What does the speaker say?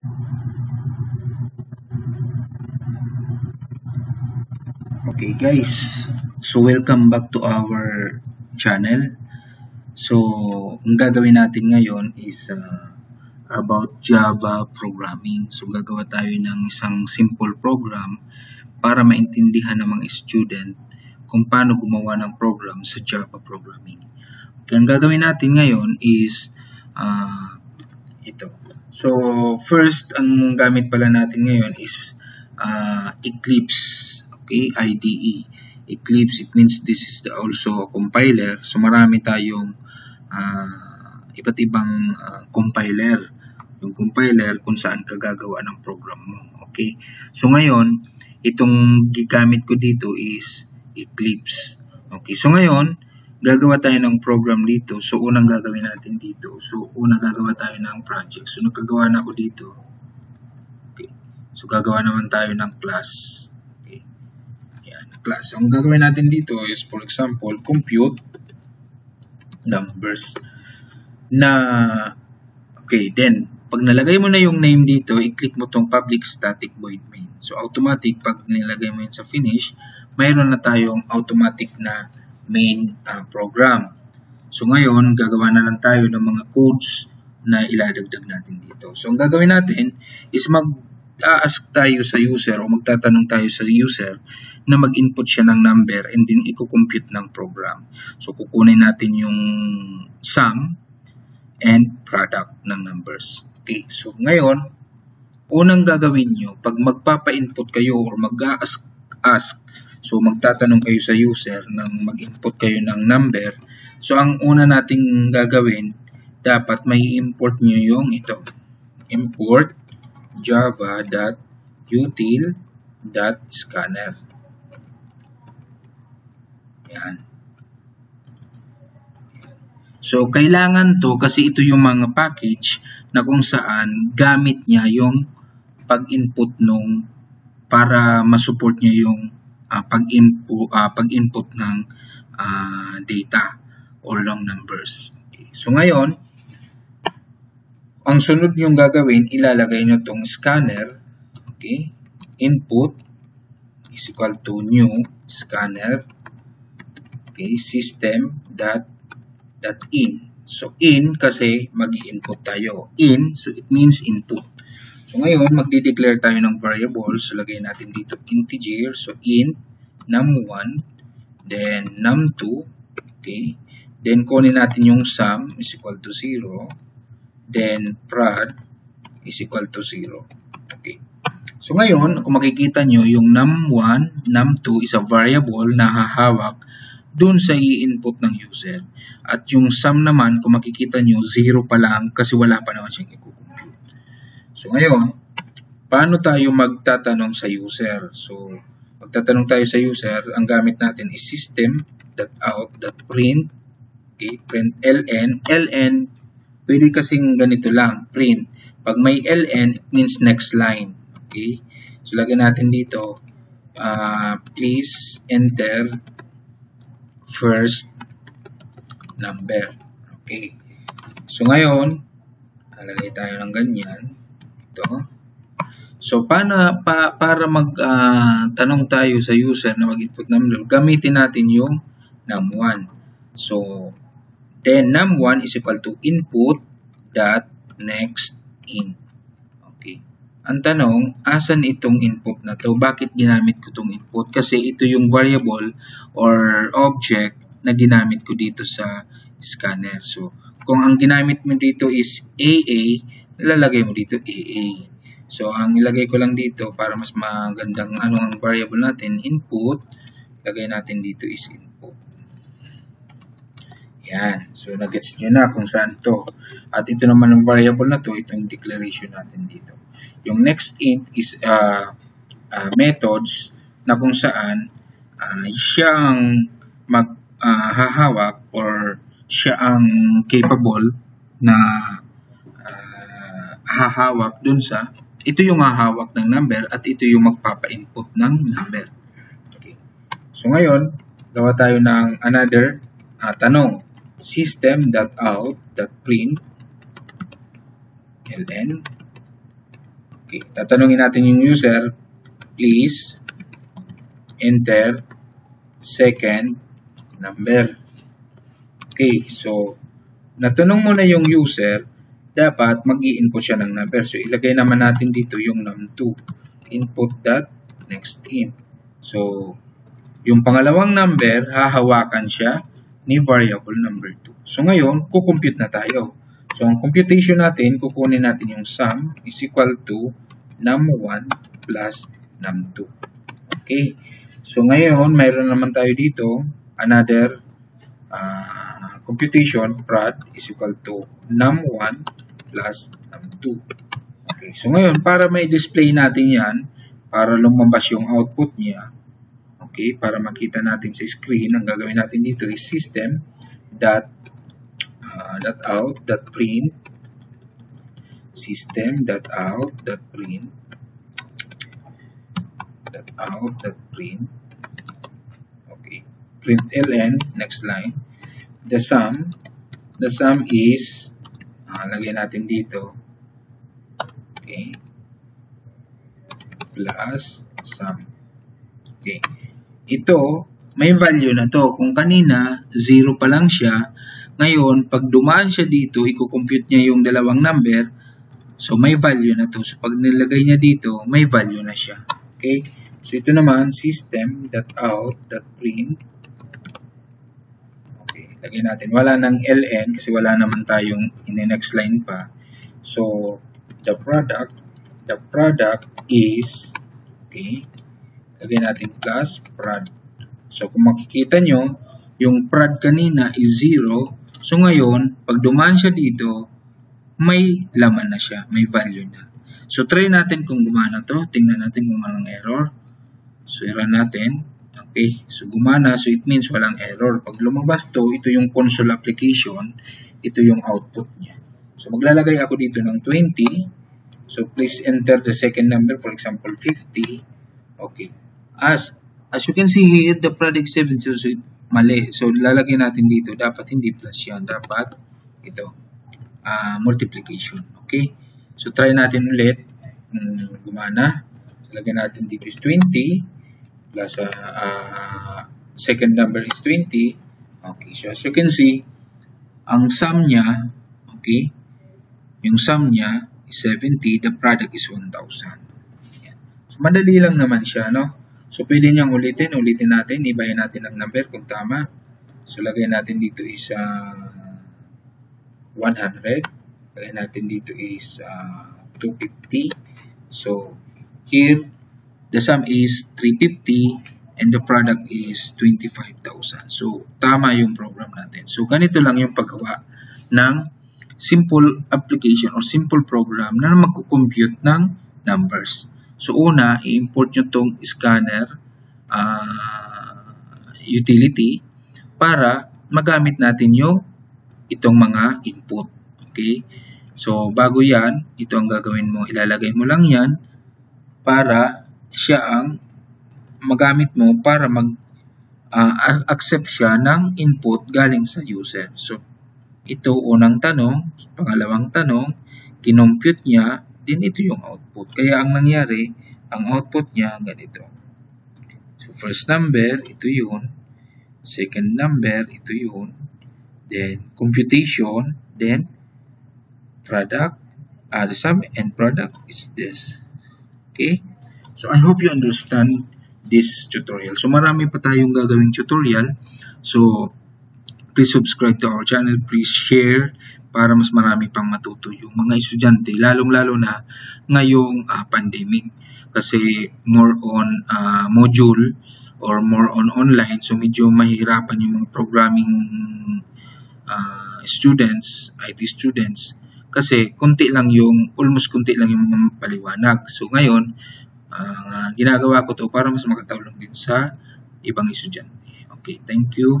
Okay guys, so welcome back to our channel. So, ang gagawin natin ngayon is uh, about Java programming. So, gagawa tayo ng isang simple program para maintindihan ng mga student kung paano gumawa ng program sa Java programming. Okay, ang gagawin natin ngayon is uh, ito. So, first, ang gamit pala natin ngayon is uh, Eclipse okay, IDE. Eclipse, it means this is the also a compiler. So, marami tayong uh, iba't ibang uh, compiler. Yung compiler kung saan ka gagawa ng program mo. Okay? So, ngayon, itong gigamit ko dito is Eclipse. Okay? So, ngayon, gagawa tayo ng program dito. So, unang gagawin natin dito. So, unang gagawa tayo ng project. So, nagkagawa na ako dito. Okay. So, gagawa naman tayo ng class class. Ang gagawin natin dito is, for example, compute numbers na, okay, then, pag nalagay mo na yung name dito, i-click mo tong public static void main. So, automatic, pag nilagay mo yun sa finish, mayroon na tayong automatic na main uh, program. So, ngayon, gagawa na lang tayo ng mga codes na iladagdag natin dito. So, ang gagawin natin is mag ask tayo sa user o magtatanong tayo sa user na mag-input siya ng number and then i-compute ng program. So, kukunin natin yung sum and product ng numbers. Okay, so ngayon, unang gagawin nyo, pag magpapa-input kayo or mag-ask, ask, so magtatanong kayo sa user nang mag-input kayo ng number, so ang una nating gagawin, dapat may import nyo yung ito. Import java.util.scanner. Yan. So, kailangan to kasi ito yung mga package na kung saan gamit niya yung pag-input nung para masupport niya yung uh, pag-input uh, pag-input ng uh, data or long numbers. Okay. So, ngayon, ang sunod yung gagawin, ilalagay nyo itong scanner. Okay. Input is equal to new scanner. Okay. System dot, dot in. So, in kasi mag input tayo. In, so it means input. So, ngayon, magdi-declare tayo ng variable. So, lagay natin dito integer. So, in num1, then num2, okay. Then, kunin natin yung sum is equal to 0 then prod is equal to 0. Okay. So ngayon, kung makikita nyo, yung num1, num2 is a variable na hahawak dun sa i-input ng user. At yung sum naman, kung makikita nyo, 0 pa lang kasi wala pa naman siyang i-compute. So ngayon, paano tayo magtatanong sa user? So, magtatanong tayo sa user, ang gamit natin is system.out.print okay, print ln. ln Pwede kasing ganito lang, print. Pag may ln, it means next line. Okay? So, lagyan natin dito, uh, please enter first number. Okay. So, ngayon, lalagay tayo ng ganyan. Ito. So, paano, pa, para magtanong ah, uh, tayo sa user na mag-input number, gamitin natin yung num1. So, Then num1 is equal to input dot next in. Okay. Ang tanong, asan itong input na to? Bakit ginamit ko itong input? Kasi ito yung variable or object na ginamit ko dito sa scanner. So, kung ang ginamit mo dito is AA, lalagay mo dito AA. So, ang ilagay ko lang dito para mas magandang ano ang variable natin, input, lagay natin dito is input. Yan. So, nagets nyo na kung saan to. At ito naman ang variable na to, itong declaration natin dito. Yung next int is uh, uh, methods na kung saan uh, siya ang maghahawak uh, or siya ang capable na hahawak dun sa ito yung hahawak ng number at ito yung magpapa-input ng number. Okay. So ngayon, gawa tayo ng another uh, tanong system.out.print ln Okay, tatanungin natin yung user, please enter second number. Okay, so natanong mo na yung user, dapat mag input siya ng number. So ilagay naman natin dito yung num2. Input that next in. So yung pangalawang number, hahawakan siya ni variable number 2. So ngayon, kukompute na tayo. So, ang computation natin, kukunin natin yung sum is equal to num1 plus num2. Okay. So, ngayon, mayroon naman tayo dito another uh, computation, prod is equal to num1 plus num2. Okay. So, ngayon, para may display natin yan, para lumabas yung output niya, okay, para makita natin sa screen, ang gagawin natin dito is system dot uh, dot out dot print system dot out dot print dot out dot print print ln next line the sum the sum is uh, lagyan natin dito okay plus sum okay ito may value na to kung kanina 0 pa lang siya ngayon, pag dumaan siya dito, i-compute niya yung dalawang number. So, may value na to. So, pag nilagay niya dito, may value na siya. Okay? So, ito naman, system.out.print. Lagay natin. Wala nang ln kasi wala naman tayong in next line pa. So, the product, the product is, okay, lagay natin plus prod. So, kung makikita nyo, yung prod kanina is 0, So ngayon, pag dumaan siya dito, may laman na siya, may value na. So try natin kung gumana to, tingnan natin kung walang error. So i-run natin. Okay, so gumana, so it means walang error. Pag lumabas to, ito yung console application, ito yung output niya. So maglalagay ako dito ng 20. So please enter the second number, for example 50. Okay. As as you can see here, the product 7 so mali. So, lalagyan natin dito, dapat hindi plus yan. Dapat ito, uh, multiplication. Okay? So, try natin ulit. Um, gumana. So, lagyan natin dito is 20 plus uh, uh, second number is 20. Okay, so as you can see, ang sum niya, okay, yung sum niya is 70, the product is 1,000. So, madali lang naman siya, no? So, pwede niyang ulitin. Ulitin natin. Ibahin natin ang number kung tama. So, lagay natin dito is uh, 100. Lagay natin dito is uh, 250. So, here, the sum is 350 and the product is 25,000. So, tama yung program natin. So, ganito lang yung paggawa ng simple application or simple program na magkukompute ng numbers. So una, i-import nyo tong scanner uh, utility para magamit natin yung itong mga input. Okay? So bago yan, ito ang gagawin mo. Ilalagay mo lang yan para siya ang magamit mo para mag uh, accept siya ng input galing sa user. So ito unang tanong, pangalawang tanong, kinompute niya din ito yung output. Kaya ang nangyari, ang output niya ganito. So first number, ito yun. Second number, ito yun. Then computation, then product, uh, the sum and product is this. Okay? So I hope you understand this tutorial. So marami pa tayong gagawing tutorial. So please subscribe to our channel. Please share para mas marami pang matuto yung mga estudyante, lalong-lalo na ngayong uh, pandemic. Kasi more on uh, module or more on online, so medyo mahirapan yung mga programming uh, students, IT students, kasi kunti lang yung, almost kunti lang yung mga paliwanag. So ngayon, uh, ginagawa ko to para mas makatulong din sa ibang estudyante. Okay, thank you.